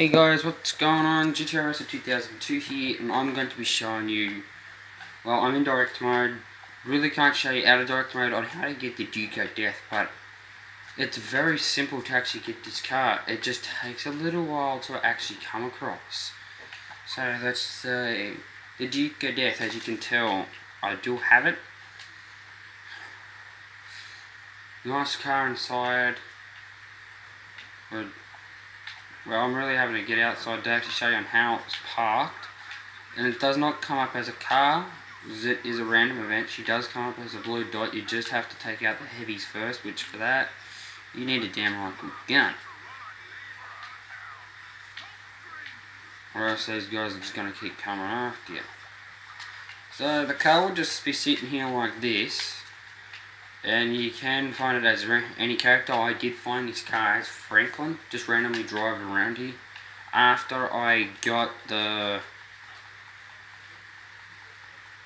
Hey guys, what's going on? GTA Racer 2002 here, and I'm going to be showing you, well, I'm in direct mode, really can't show you out of direct mode on how to get the Duke of Death, but it's very simple to actually get this car. It just takes a little while to actually come across. So that's uh, the Duke of Death, as you can tell, I do have it. Nice car inside. Good well, I'm really having to get outside to actually show you on how it's parked. And it does not come up as a car. It is a random event. She does come up as a blue dot. You just have to take out the heavies first, which for that, you need a damn right good gun. Or else those guys are just going to keep coming after you. So the car will just be sitting here like this and you can find it as any character. I did find this car as Franklin, just randomly driving around here. After I got the...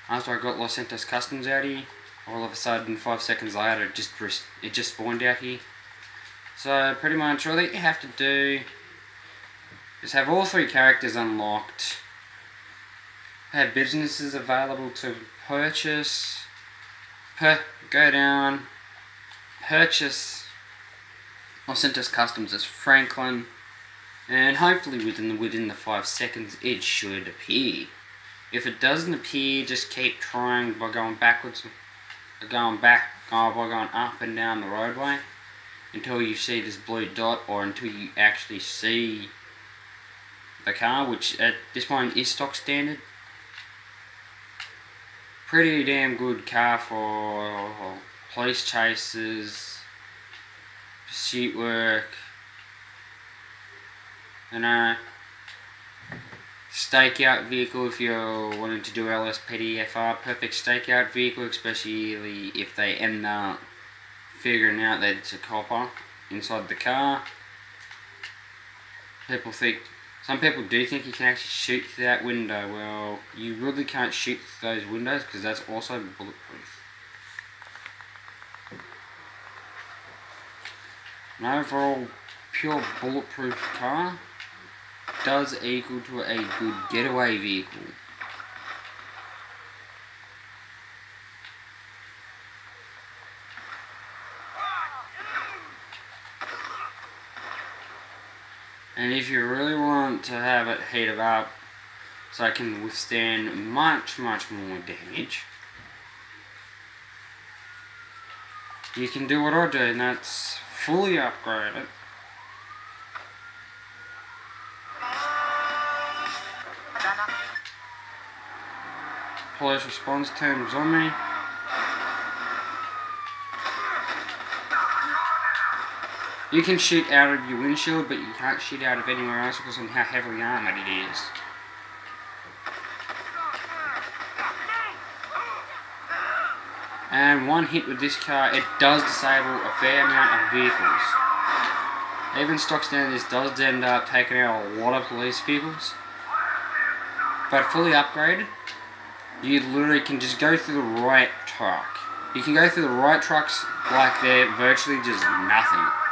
After I got Los Santos Customs out here, all of a sudden, five seconds later, it just, it just spawned out here. So, pretty much all that you have to do is have all three characters unlocked, have businesses available to purchase, per go down, purchase Los Santos Customs as Franklin, and hopefully within the, within the five seconds it should appear. If it doesn't appear, just keep trying by going backwards, by going back, oh, by going up and down the roadway until you see this blue dot or until you actually see the car, which at this point is stock standard pretty damn good car for police chases, pursuit work, and a stakeout vehicle if you're wanting to do LSPDFR, perfect stakeout vehicle, especially if they end up figuring out that it's a copper inside the car. People think some people do think you can actually shoot through that window. Well, you really can't shoot through those windows because that's also bulletproof. An overall pure bulletproof car does equal to a good getaway vehicle. And if you really want to have it heated up so I can withstand much, much more damage, you can do what I do, and that's fully upgrade it. Police response team is on me. You can shoot out of your windshield, but you can't shoot out of anywhere else because of how heavily armored it is. And one hit with this car, it does disable a fair amount of vehicles. Even stock standard, this does end up taking out a lot of police vehicles. But fully upgraded, you literally can just go through the right truck. You can go through the right trucks like they're virtually just nothing.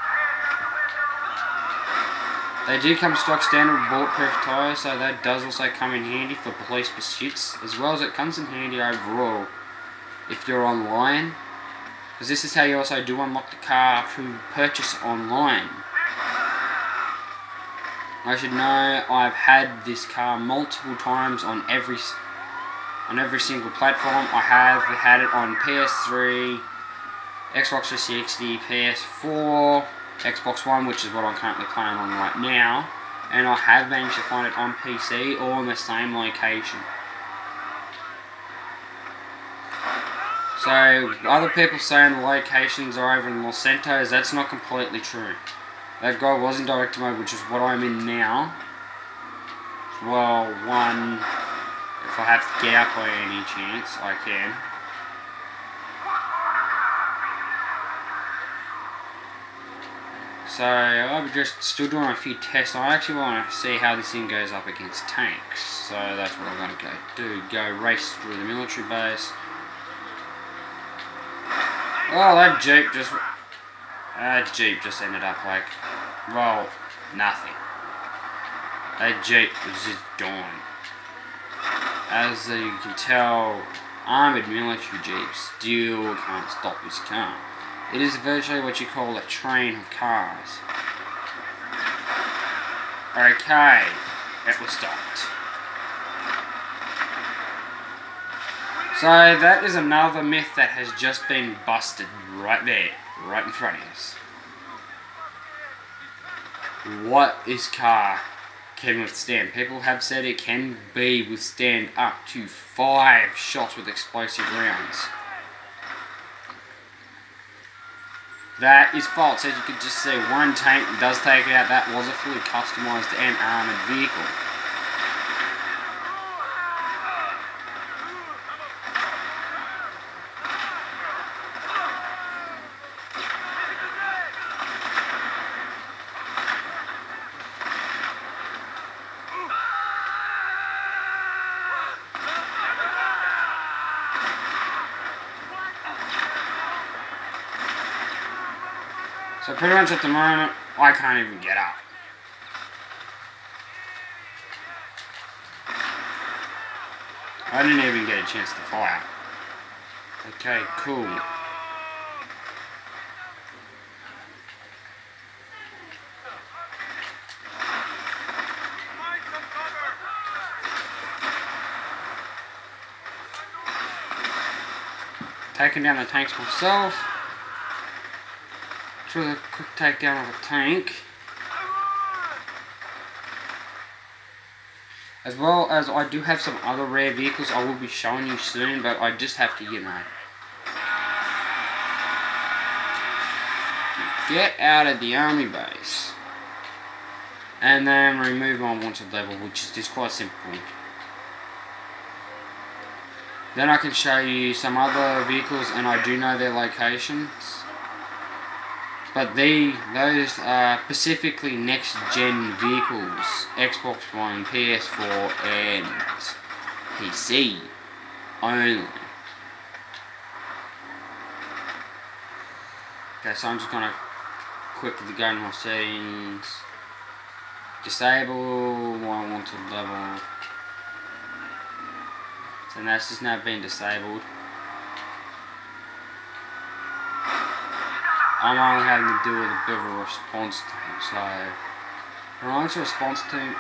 They do come stock standard with bulletproof tyres, so that does also come in handy for police pursuits, as well as it comes in handy overall if you're online. Because this is how you also do unlock the car through purchase online. I should know I've had this car multiple times on every on every single platform. I have had it on PS3, Xbox 360, PS4, Xbox One, which is what I'm currently playing on right now, and I have managed to find it on PC all in the same location. So, other people saying the locations are over in Los Santos, that's not completely true. That guy was in direct mode, which is what I'm in now. Well, one, if I have to get out by any chance, I can. So I'm just still doing a few tests. I actually want to see how this thing goes up against tanks. So that's what I'm going to go do. Go race through the military base. Oh, that Jeep just... That Jeep just ended up like... Well, nothing. that Jeep was just gone. As you can tell, armoured military jeeps still can't stop this car. It is virtually what you call a train of cars. Okay, it was stopped. So that is another myth that has just been busted right there, right in front of us. What is car can withstand? People have said it can be withstand up to five shots with explosive rounds. That is false. As you can just see, one tank does take it out. That was a fully customized and armored vehicle. So pretty much at the moment, I can't even get up. I didn't even get a chance to fire. Okay, cool. Taking down the tanks myself. For a quick take takedown of a tank. As well as I do have some other rare vehicles I will be showing you soon, but I just have to, you know, get out of the army base and then remove my wanted level, which is just quite simple. Then I can show you some other vehicles and I do know their locations. But they, those are uh, specifically next-gen vehicles, Xbox One, PS4 and PC only. Okay, so I'm just gonna quickly go into my settings, disable what I want to level, so that's just now been disabled. I'm only having to do with a bit of a response time, so Reliance response team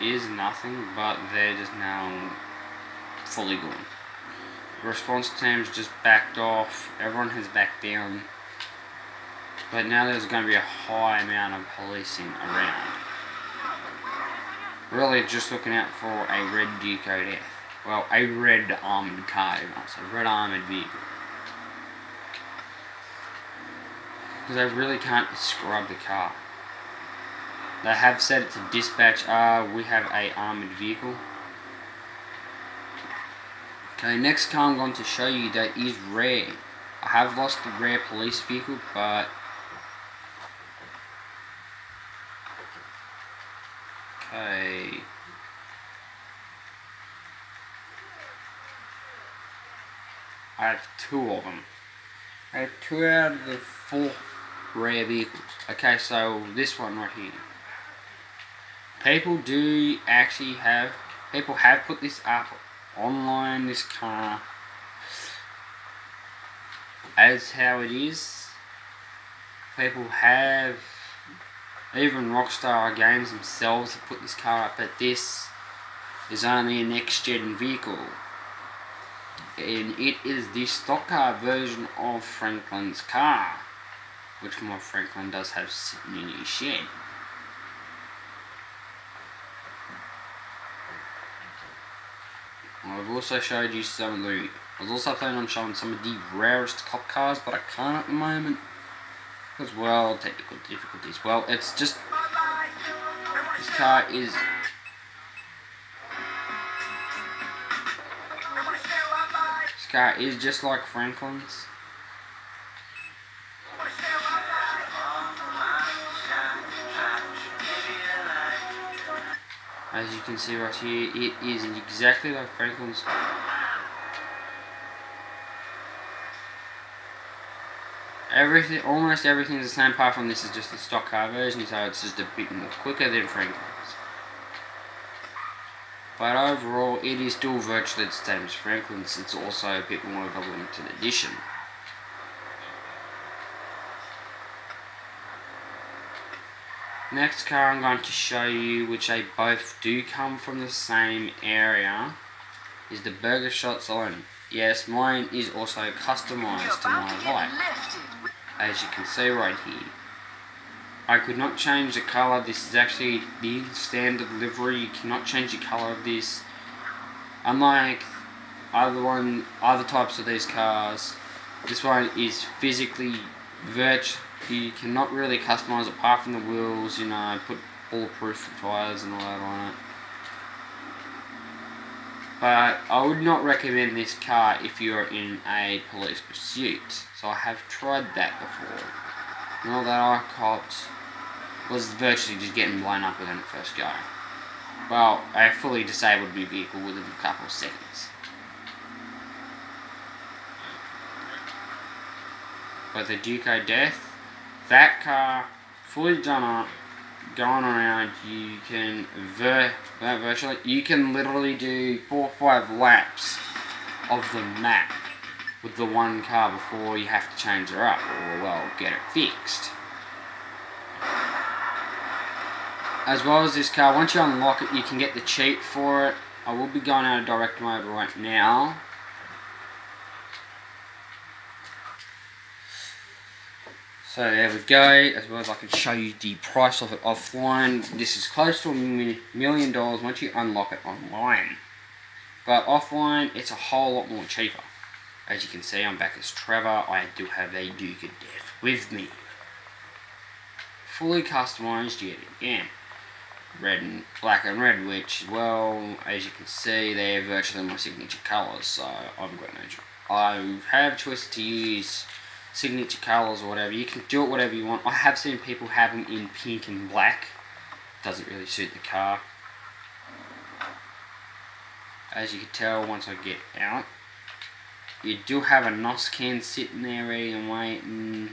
is nothing, but they're just now fully gone. Response team's just backed off, everyone has backed down, but now there's going to be a high amount of policing around. Really just looking out for a red Duke o' Death. Well, a red armored car, a red armored vehicle. Because I really can't describe the car. They have said it to dispatch, uh, we have a armoured vehicle. Okay, next car I'm going to show you that is rare. I have lost the rare police vehicle, but... Okay... I have two of them. I have two out of the four rare vehicles. Okay, so this one right here. People do actually have, people have put this up online, this car, as how it is. People have, even Rockstar Games themselves have put this car up, but this is only a next-gen vehicle. And it is the stock car version of Franklin's car which more Franklin does have sitting in his shed. I've also showed you some of the... I was also planning on showing some of the rarest cop cars, but I can't at the moment. Because, well, technical difficulties. Well, it's just... This car is... This car is just like Franklin's. As you can see right here, it is exactly like Franklin's. Everything, almost everything is the same apart from this is just the stock car version, so it's just a bit more quicker than Franklin's. But overall, it is still virtually the same as Franklin's. It's also a bit more of a limited edition. Next car I'm going to show you, which they both do come from the same area, is the Burger Shot Stallion. Yes, mine is also customized to my like, as you can see right here. I could not change the color, this is actually the standard livery, you cannot change the color of this. Unlike other one, other types of these cars, this one is physically virtual you cannot really customize apart from the wheels, you know, put bulletproof tyres and all that on it. But I would not recommend this car if you're in a police pursuit. So I have tried that before. And all that I caught was virtually just getting blown up within the first go. Well, I fully disabled my vehicle within a couple of seconds. But the Duke o' Death, that car fully done up, going around, you can ver uh, virtually you can literally do four or five laps of the map with the one car before you have to change her up or well get it fixed. As well as this car, once you unlock it you can get the cheat for it. I will be going out of direct mode right now. So there we go, as well as I can show you the price of it offline. This is close to a million dollars once you unlock it online. But offline, it's a whole lot more cheaper. As you can see, I'm back as Trevor. I do have a Duke of Death with me. Fully customized yet again. Red and black and red, which, well, as you can see, they're virtually my signature colours, so I've got no I have choice to use signature colors or whatever. You can do it whatever you want. I have seen people have them in pink and black. Doesn't really suit the car. As you can tell once I get out. You do have a NOS can sitting there ready and waiting.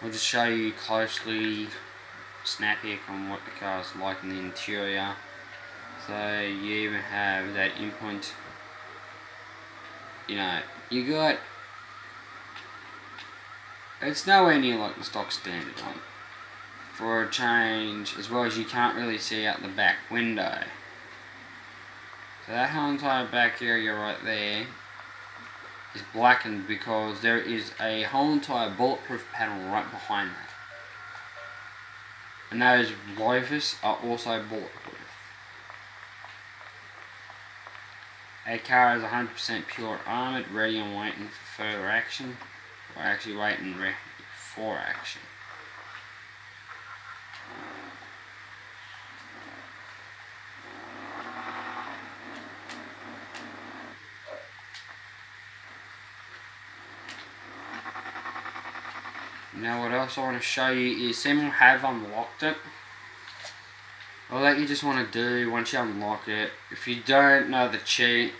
I'll just show you closely snap here on what the car's like in the interior. So you even have that input. You know, you got it's nowhere near like the stock standard one. For a change, as well as you can't really see out the back window. So that whole entire back area right there is blackened because there is a whole entire bulletproof panel right behind that. And those loafers are also bulletproof. A car is 100% pure armoured, ready and waiting for further action. We're actually writing for action. Now what else I want to show you is some have unlocked it. All that you just want to do once you unlock it, if you don't know the cheat,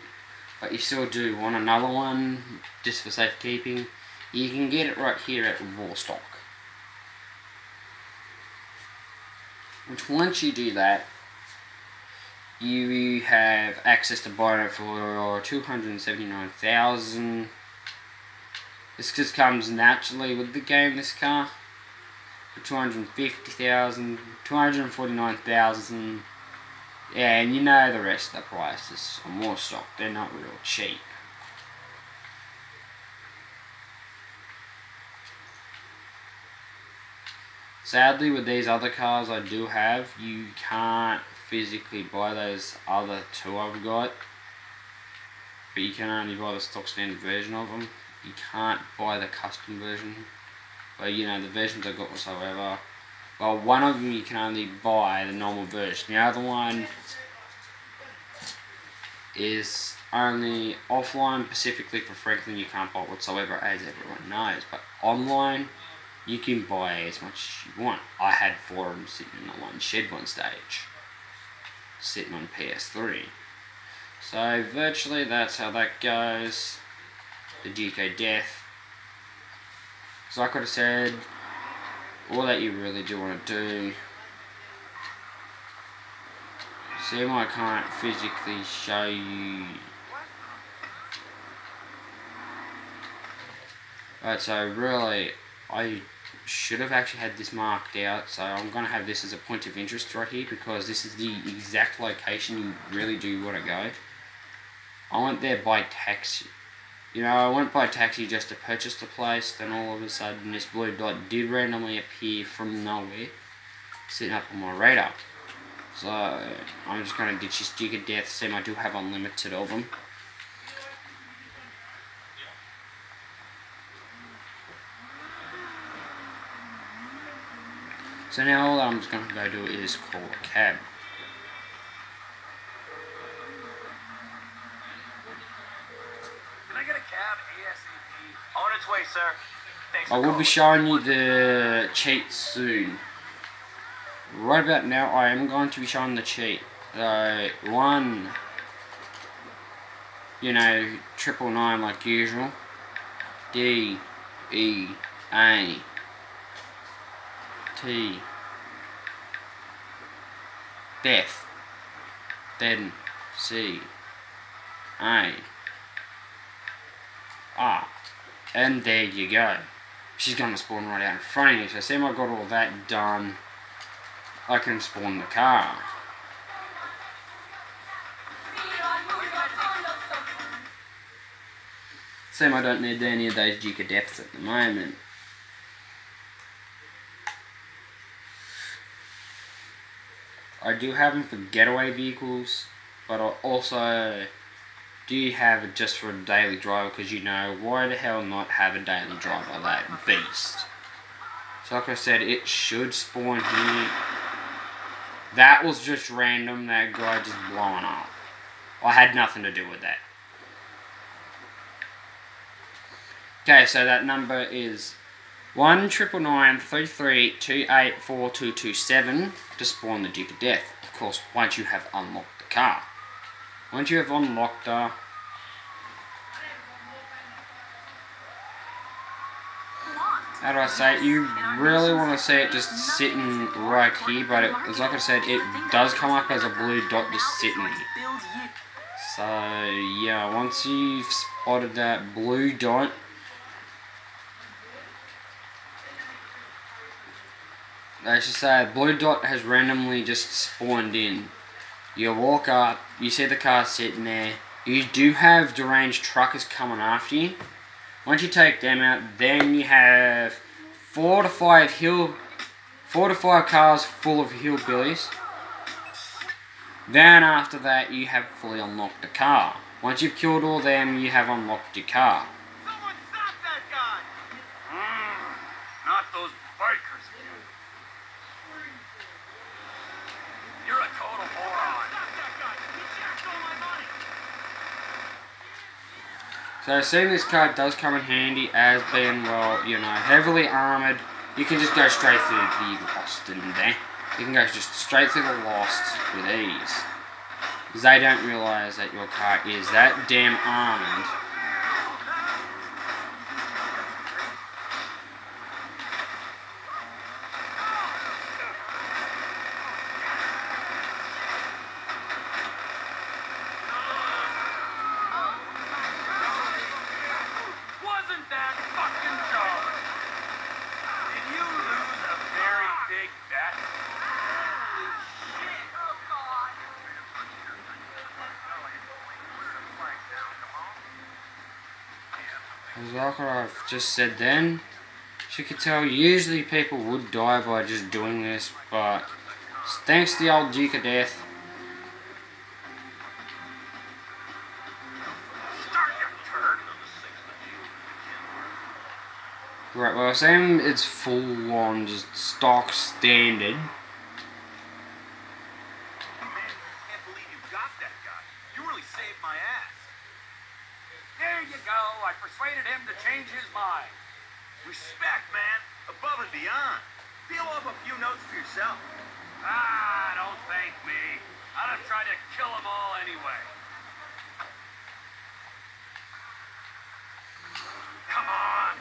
but you still do want another one, just for safekeeping, you can get it right here at Warstock. Which once you do that, you have access to buy it for 279,000. This just comes naturally with the game, this car. For 250,000, 249,000. Yeah, and you know the rest of the prices on Warstock. They're not real cheap. Sadly, with these other cars I do have, you can't physically buy those other two I've got. But you can only buy the stock standard version of them. You can't buy the custom version. Well, you know, the versions I've got whatsoever. Well, one of them you can only buy the normal version. The other one is only offline, specifically for Franklin, you can't buy whatsoever, as everyone knows. But online, you can buy as much as you want. I had four of them sitting on one shed one stage, sitting on PS3. So virtually that's how that goes. The Duke o' Death. So I could have said, all that you really do want to do Sam, I can't physically show you. Right, so really, I should have actually had this marked out, so I'm going to have this as a point of interest right here, because this is the exact location you really do want to go. I went there by taxi. You know, I went by taxi just to purchase the place, then all of a sudden this blue dot did randomly appear from nowhere, sitting up on my radar. So, I'm just going to ditch this Jig of Death, Sim I do have unlimited of them. So now all I'm just going to go do is call a cab. Can I get a cab ASAP? On its way, sir. Thanks I will be showing you the cheat soon. Right about now, I am going to be showing the cheat. So, one, you know, triple nine like usual. D, E, A, T, death, then C, A, R. And there you go. She's gonna spawn right out in front of you. So see I got all that done. I can spawn the car. Same I don't need any of those Jika deaths at the moment. I do have them for getaway vehicles, but I also do have it just for a daily driver because you know why the hell not have a daily driver that beast. So like I said, it should spawn here. That was just random. That guy just blowing up. I had nothing to do with that. Okay, so that number is one triple nine three three two eight four two two seven to spawn the Duke of Death. Of course, once you have unlocked the car. Once you have unlocked her, how do I say it? You really want to see it just sitting right here, but it, as like I said, it does come up as a blue dot just sitting here. So yeah, once you've spotted that blue dot, I should say, a blue dot has randomly just spawned in. You walk up, you see the car sitting there. You do have deranged truckers coming after you. Once you take them out, then you have four to five hill, four to five cars full of hillbillies. Then after that, you have fully unlocked the car. Once you've killed all them, you have unlocked your car. Someone stop that guy! Mm, not those bikers again. You're a total moron. Stop that guy! He jacked all my money! So seeing this card does come in handy as being, well, you know, heavily armoured. You can just go straight through the Lost in there. You can go just straight through the Lost with ease. Because they don't realise that your car is that damn armoured. Wasn't that fucking dumb? Did you lose a very big bet? Holy shit! Oh god! As like what I've just said then, as you tell, usually people would die by just doing this, but thanks to the old Duke of Death! Right, well, Sam it's full on just stock standard. Man, can't believe you got that guy. You really saved my ass. There you go. I persuaded him to change his mind. Respect, man. Above and beyond. Feel off a few notes for yourself. Ah, don't thank me. I'd have tried to kill them all anyway. Come on.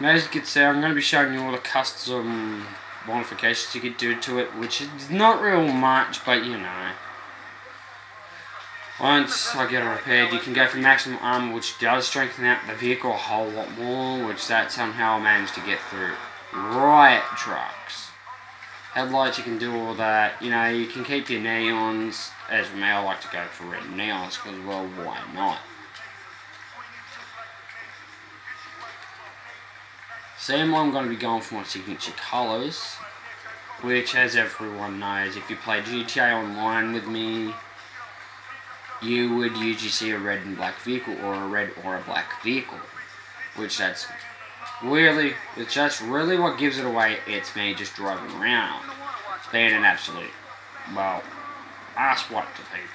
And as you can see, I'm going to be showing you all the custom modifications you could do to it, which is not real much, but you know. Once I get it repaired, you can go for maximum armor, which does strengthen out the vehicle a whole lot more, which that somehow I managed to get through. Riot trucks. Headlights, you can do all that. You know, you can keep your neons. As me, I like to go for red neons, because, well, why not? Same I'm going to be going for my signature colours, which, as everyone knows, if you play GTA Online with me, you would usually see a red and black vehicle or a red or a black vehicle. Which that's really, it's just really what gives it away. It's me just driving around, being an absolute, well, ass what to people.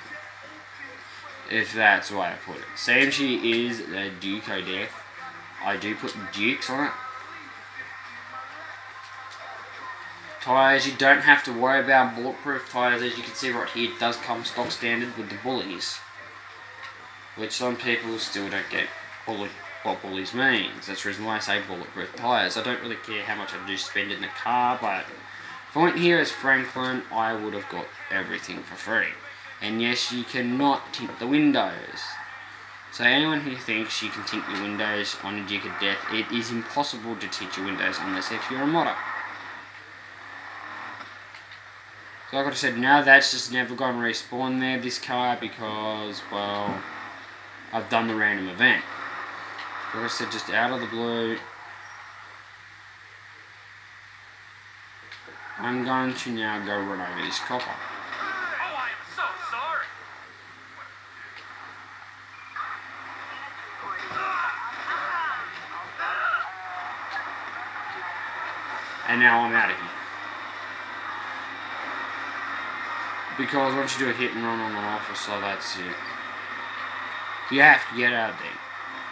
If that's the way I put it. Same she is the Duke Death. I do put dukes on it. Tyres, you don't have to worry about bulletproof tyres. As you can see right here, it does come stock standard with the bullies. Which some people still don't get bully, what bullies means. That's the reason why I say bulletproof tyres. I don't really care how much I do spend in the car, but went here as Franklin, I would have got everything for free. And yes, you cannot tint the windows. So anyone who thinks you can tint your windows on a Duke of Death, it is impossible to tint your windows unless if you're a modder. So like I said, now that's just never going to respawn there, this car, because, well, I've done the random event. Like I said, just out of the blue, I'm going to now go run over this copper. Oh, I am so sorry. And now I'm out of here. Because once you do a hit and run on an officer, so that's it. You have to get out of there.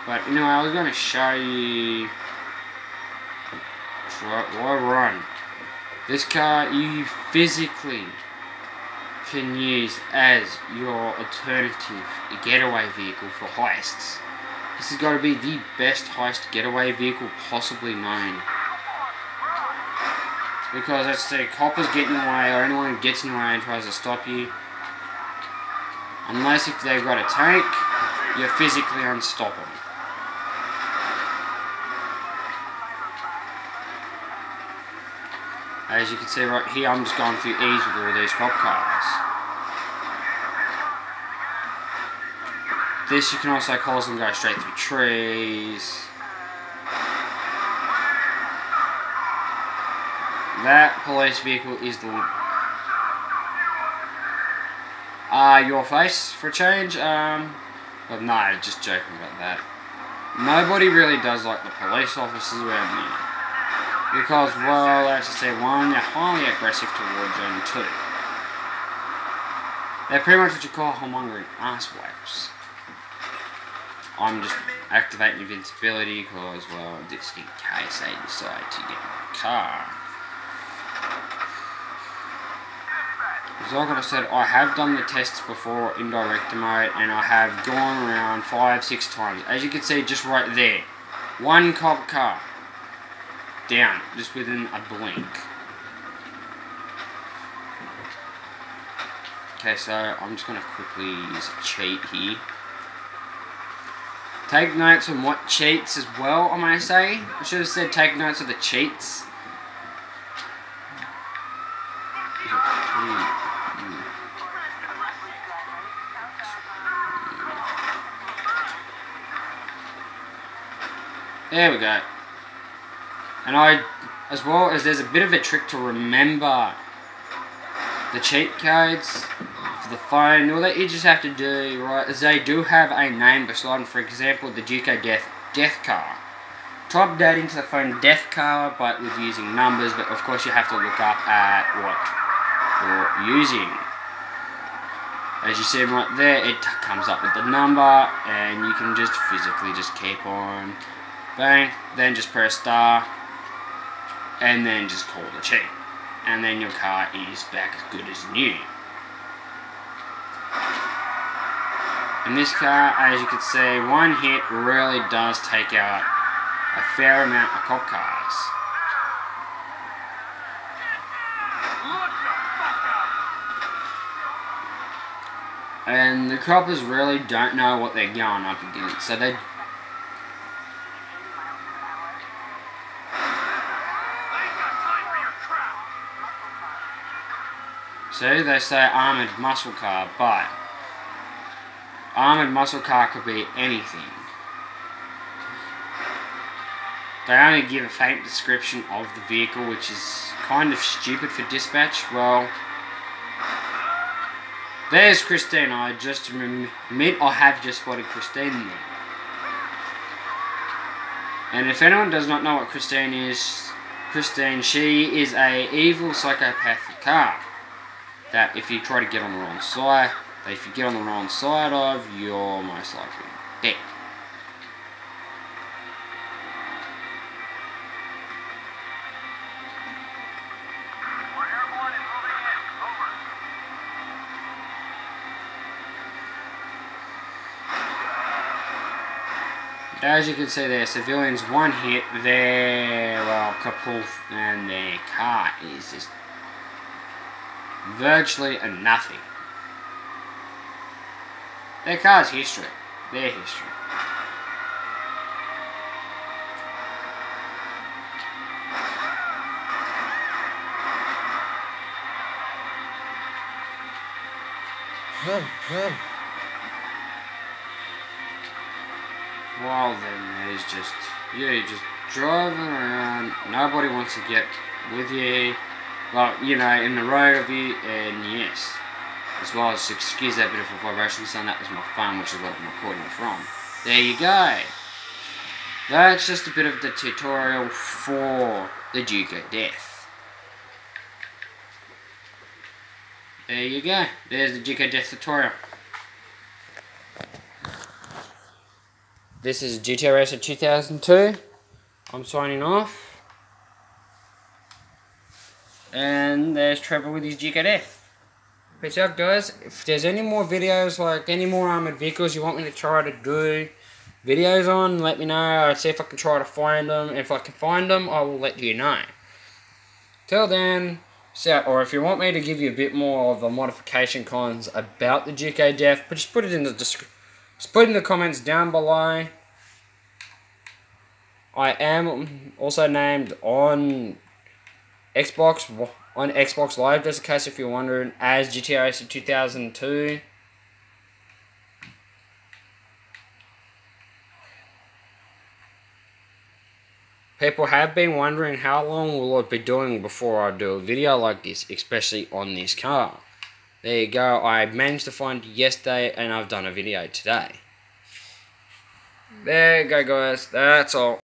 But anyway, I was going to show you. Why run? This car you physically can use as your alternative getaway vehicle for heists. This has got to be the best heist getaway vehicle possibly known. Because let's say coppers get in the way or anyone gets in the way and tries to stop you. Unless if they've got a tank, you're physically unstoppable. As you can see right here, I'm just going through ease with all these cop cars. This you can also cause them to go straight through trees. That police vehicle is the uh, your face for change. Um, but no, just joking about that. Nobody really does like the police officers around here. Because, well, as I say, one, they're highly aggressive towards you, and two, they're pretty much what you call homongering ass wipes. I'm just activating invincibility because, well, just in case they decide to get my car. So like I said, I have done the tests before in direct mode and I have gone around five, six times. As you can see just right there. One cop car. Down, just within a blink. Okay, so I'm just going to quickly use a cheat here. Take notes on what cheats as well, I may say. I should have said take notes of the cheats. There we go. And I, as well as there's a bit of a trick to remember the cheat codes for the phone. All that you just have to do, right, is they do have a name beside them. For example, the Duke o' Death, Death Car. Type that into the phone, Death Car, but with using numbers. But of course, you have to look up at what you're using. As you see right there, it comes up with the number, and you can just physically just keep on bang, then just press star, and then just call the cheat. And then your car is back as good as new. In this car, as you can see, one hit really does take out a fair amount of cop cars. And the coppers really don't know what they're going up against. So they I ain't got time for your crap. See, they say armored muscle car, but armored muscle car could be anything. They only give a faint description of the vehicle, which is kind of stupid for dispatch. Well, there's Christine. I just admit I have just spotted Christine there. And if anyone does not know what Christine is, Christine, she is a evil psychopathic car that if you try to get on the wrong side, that if you get on the wrong side of, you're most likely dead. As you can see there, civilians one hit, their uh, well kapoof, and their car is just virtually nothing. Their car's history. Their history. Well then, there's just yeah, you're just driving around. Nobody wants to get with you. Well, you know, in the road of you, and yes, as well as excuse that bit of a vibration sound. That was my phone, which is what I'm recording from. There you go. That's just a bit of the tutorial for the Duke of Death. There you go. There's the Duke of Death tutorial. This is GTA Racer 2002. I'm signing off. And there's Trevor with his Death. Peace out, guys. If there's any more videos, like any more armored vehicles you want me to try to do videos on, let me know. I'll see if I can try to find them. If I can find them, I will let you know. Till then, so, or if you want me to give you a bit more of the modification cons about the of Death, but just put it in the. Just put in the comments down below. I am also named on Xbox on Xbox Live, just in case if you're wondering, as GTA Racer 2002. People have been wondering how long will I be doing before I do a video like this, especially on this car. There you go, I managed to find yesterday and I've done a video today. There you go guys, that's all.